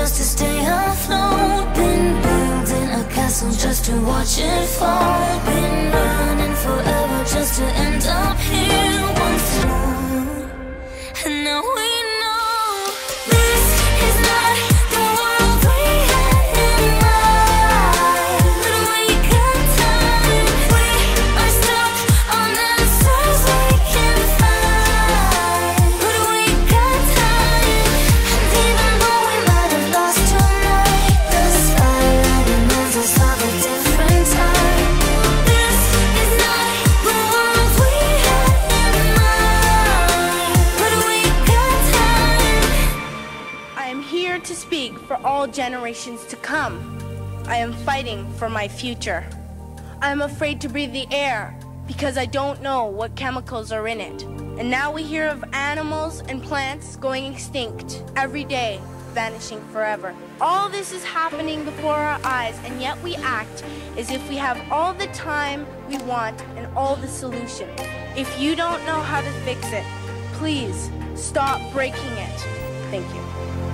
just to stay afloat. Been building a castle just to watch it fall. To speak for all generations to come. I am fighting for my future. I am afraid to breathe the air because I don't know what chemicals are in it. And now we hear of animals and plants going extinct every day, vanishing forever. All this is happening before our eyes, and yet we act as if we have all the time we want and all the solutions. If you don't know how to fix it, please stop breaking it. Thank you.